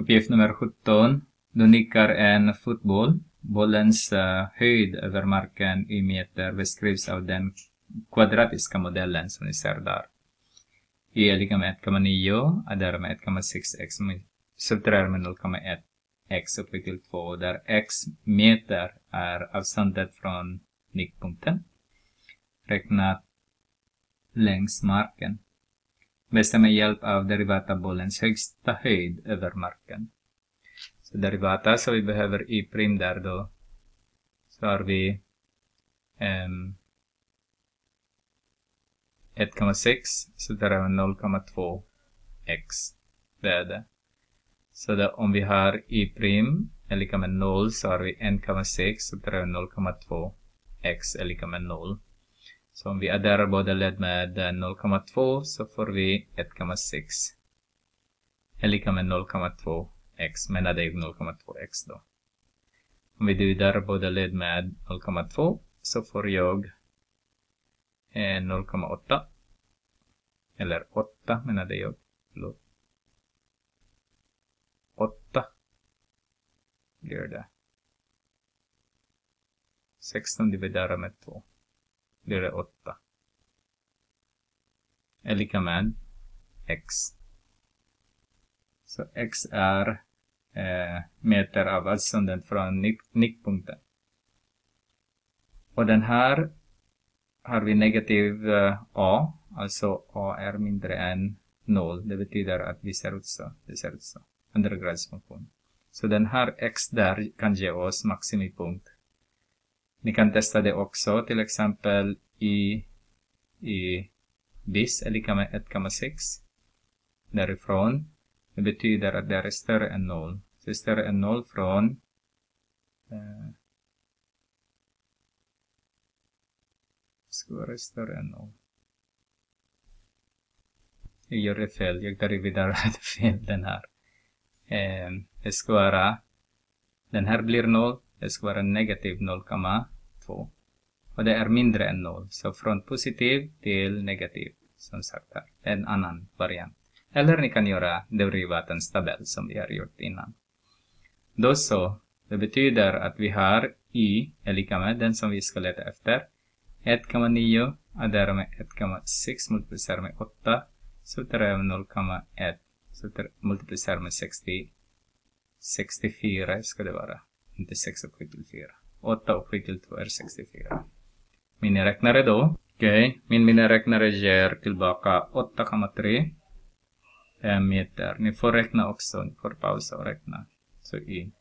Uppgift nummer 17. Du nickar en fotboll. Bollens uh, höjd över marken i meter beskrivs av den kvadratiska modellen som ni ser där. Y är lika med 1,9, och därmed 1,6x, subtraherar med 0,1 x upphöjt till 2, där x meter är avståndet från nickpunkten. Räknat längs marken. Bästa med hjälp av derivatabollens högsta höjd över marken. Så derivata, så vi behöver i prim där då. Så har vi ehm, um, 1,6 så där har vi 0,2 x värde. Så då, om vi har i prim är lika med 0 så har vi 1,6 så där har vi 0,2 x är lika med 0. Så om vi adderar båda led med eh, 0,2 så får vi 1,6 är lika med 0,2 x, men det 0,2 x då. Om vi dividerar båda led med 0,2 så får jag eh, 0,8 eller 8 menade jag. Förlåt. 8 blir det. 16 dividerat med 2 blir det 8. Är lika med x. Så x är eh, meter av avståndet från nick, nickpunkten. Och den här har vi negativ eh, a, alltså a är mindre än 0. Det betyder att vi ser ut så. Det ser ut så. Undergradsfunktion. Så den här x där kan ge oss maximipunkt ni kan testa det också, till exempel i, i this är lika med 1,6 därifrån. Det betyder att det är större än 0. Så det är större än 0 från eh, ska vara större än 0. Jag gör det fel, jag deriverar fel den här. Eh, det ska vara, den här blir 0, det ska vara negativ 0,2. Och det är mindre än 0. Så från positiv till negativ, som sagt. En annan variant. Eller ni kan göra derivatens tabell som vi har gjort innan. Då så, det betyder att vi har y är lika med den som vi ska leta efter. 1,9 adderar med 1,6 multiplicerar med 8 så tar jag 0,1 så multiplicerar med 60, 64 ska det vara inte 6 upphöjt till 4. 8 upphöjt till 2 är 64. Miniräknare då. Okej, okay. min miniräknare ger tillbaka 8,3 meter. Ni får räkna också, ni får pausa och räkna. Så i